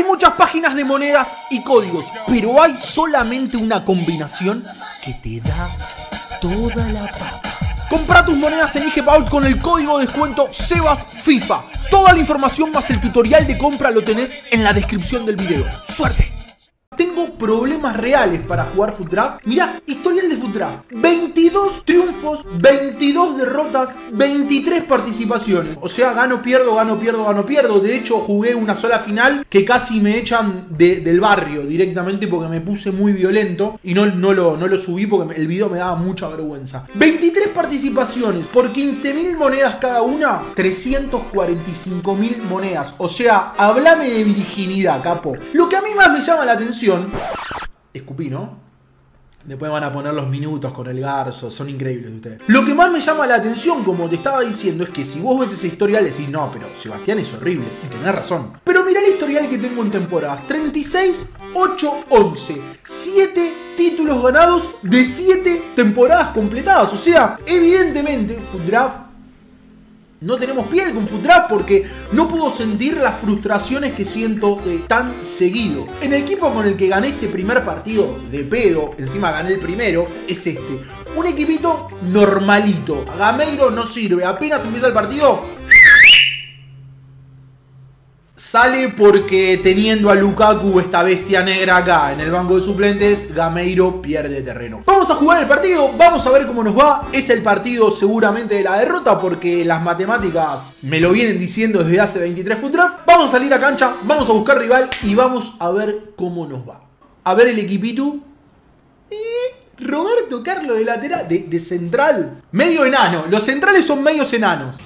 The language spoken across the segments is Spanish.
Hay muchas páginas de monedas y códigos, pero hay solamente una combinación que te da toda la papa. Compra tus monedas en IGPAUL con el código de descuento SEBASFIFA. Toda la información más el tutorial de compra lo tenés en la descripción del video. ¡Suerte! Problemas reales para jugar Draft. Mirá, historial de Draft. 22 triunfos, 22 derrotas, 23 participaciones. O sea, gano, pierdo, gano, pierdo, gano, pierdo. De hecho, jugué una sola final que casi me echan del barrio directamente porque me puse muy violento y no, no, lo, no lo subí porque el video me daba mucha vergüenza. 23 participaciones por 15.000 monedas cada una, 345.000 monedas. O sea, hablame de virginidad, capo. Lo que a mí más me llama la atención Escupí, ¿no? Después van a poner los minutos con el garzo, son increíbles ustedes. Lo que más me llama la atención, como te estaba diciendo, es que si vos ves ese historial decís, no, pero Sebastián es horrible, y tenés razón. Pero mirá el historial que tengo en temporadas, 36, 8, 11, 7 títulos ganados de 7 temporadas completadas. O sea, evidentemente, Food Draft no tenemos piel con Futrap porque no puedo sentir las frustraciones que siento de tan seguido. En el equipo con el que gané este primer partido de pedo, encima gané el primero, es este. Un equipito normalito. Gameiro no sirve. Apenas empieza el partido, Sale porque teniendo a Lukaku, esta bestia negra acá en el banco de suplentes, Gameiro pierde terreno. Vamos a jugar el partido, vamos a ver cómo nos va. Es el partido seguramente de la derrota porque las matemáticas me lo vienen diciendo desde hace 23 Foot Vamos a salir a cancha, vamos a buscar rival y vamos a ver cómo nos va. A ver el equipito. Y Roberto Carlos de lateral, de central. Medio enano, los centrales son medios enanos.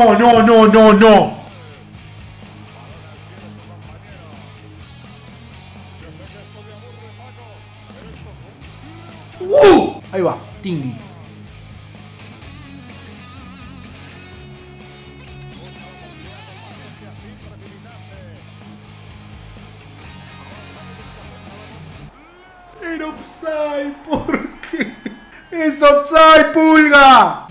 No, no, no, no, no! ¡Uh! Ahí va, Tingui. Era offside, ¿por qué? ¡Es offside, pulga!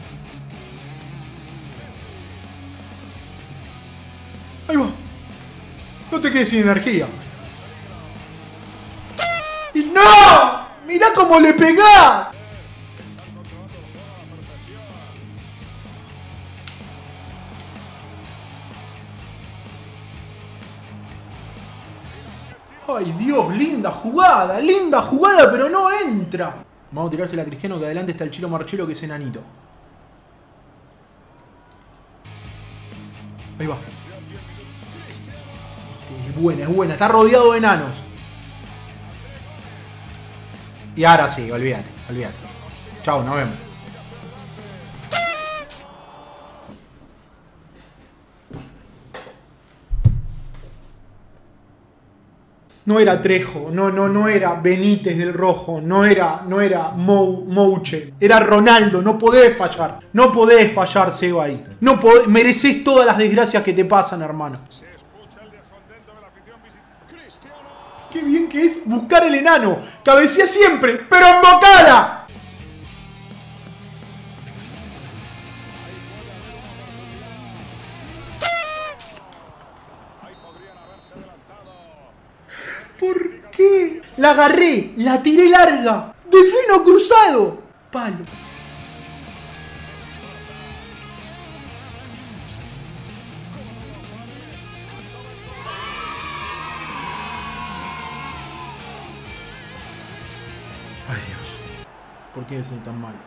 No te quedes sin energía. ¡Y no! ¡Mirá cómo le pegás! Ay Dios, linda jugada, linda jugada, pero no entra. Vamos a tirársela a Cristiano que adelante está el Chilo Marchelo que es enanito. Ahí va. Es buena, es buena. Está rodeado de enanos. Y ahora sí, olvídate, olvídate. Chao, nos vemos. No era Trejo, no, no, no era Benítez del Rojo, no era, no era Mou, Mouche, era Ronaldo, no podés fallar, no podés fallar, Seba. No podés, mereces todas las desgracias que te pasan, hermano. Bien que es buscar el enano. Cabecía siempre, pero embocada. ¿Por qué? La agarré, la tiré larga. De fino cruzado. Palo. ¿Por qué soy tan malo?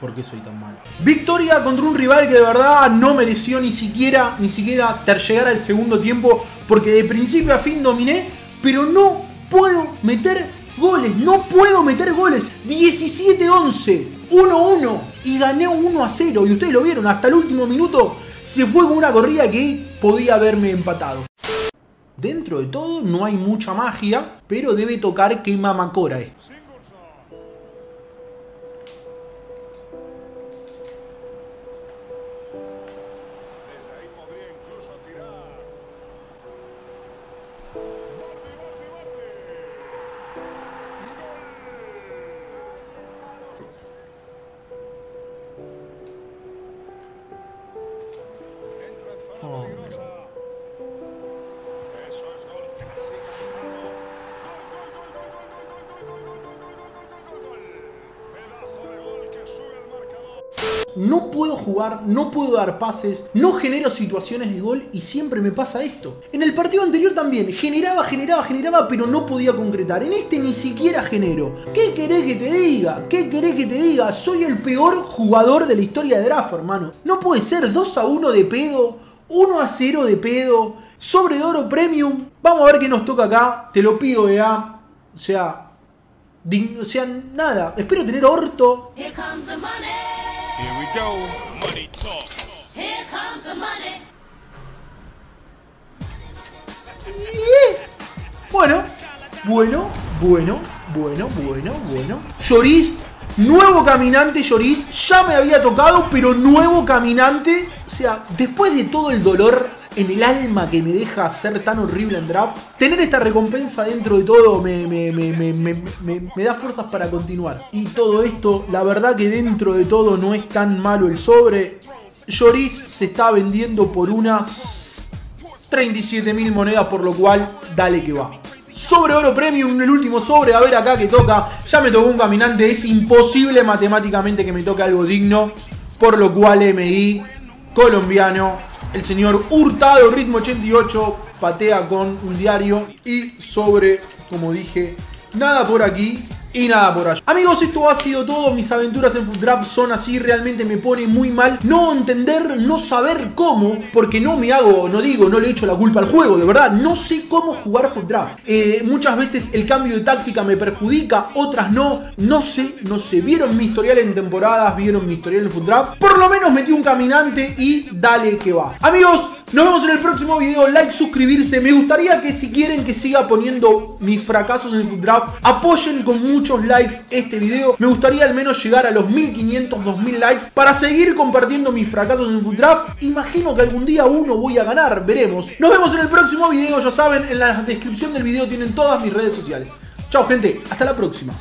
¿Por qué soy tan malo? Victoria contra un rival que de verdad no mereció ni siquiera, ni siquiera llegar al segundo tiempo porque de principio a fin dominé, pero no puedo meter goles, no puedo meter goles. 17-11, 1-1 y gané 1-0 y ustedes lo vieron, hasta el último minuto se fue con una corrida que podía haberme empatado. Dentro de todo no hay mucha magia, pero debe tocar que mamacora esto. No puedo jugar, no puedo dar pases, no genero situaciones de gol y siempre me pasa esto. En el partido anterior también, generaba, generaba, generaba, pero no podía concretar. En este ni siquiera genero. ¿Qué querés que te diga? ¿Qué querés que te diga? Soy el peor jugador de la historia de draft, hermano. No puede ser 2 a 1 de pedo, 1 a 0 de pedo, sobre oro premium. Vamos a ver qué nos toca acá. Te lo pido, ya. O sea, o sea, nada. Espero tener orto. Here we go. Money talk. Here comes the money. Bueno, bueno, bueno, bueno, bueno, bueno. Lloris, nuevo caminante Lloris. Ya me había tocado, pero nuevo caminante. O sea, después de todo el dolor en el alma que me deja ser tan horrible en draft, tener esta recompensa dentro de todo me, da fuerzas para continuar. Y todo esto, la verdad que dentro de todo no es tan malo el sobre. Lloris se está vendiendo por unas 37.000 monedas, por lo cual dale que va. Sobre oro premium, el último sobre, a ver acá que toca. Ya me tocó un caminante, es imposible matemáticamente que me toque algo digno. Por lo cual MI colombiano el señor Hurtado, ritmo 88, patea con un diario y sobre, como dije, nada por aquí y nada por allá. Amigos, esto ha sido todo. Mis aventuras en Food Draft son así. Realmente me pone muy mal no entender, no saber cómo. Porque no me hago, no digo, no le echo la culpa al juego. De verdad, no sé cómo jugar Food Draft. Eh, muchas veces el cambio de táctica me perjudica, otras no. No sé, no sé. Vieron mi historial en temporadas, vieron mi historial en Food Draft. Por lo menos metí un caminante y dale que va. Amigos, nos vemos en el próximo video. Like, suscribirse. Me gustaría que si quieren que siga poniendo mis fracasos en Food Draft, apoyen con muchos likes este video. Me gustaría al menos llegar a los 1500, 2000 likes para seguir compartiendo mis fracasos en Food Draft. Imagino que algún día uno voy a ganar. Veremos. Nos vemos en el próximo video. Ya saben, en la descripción del video tienen todas mis redes sociales. Chao gente, hasta la próxima.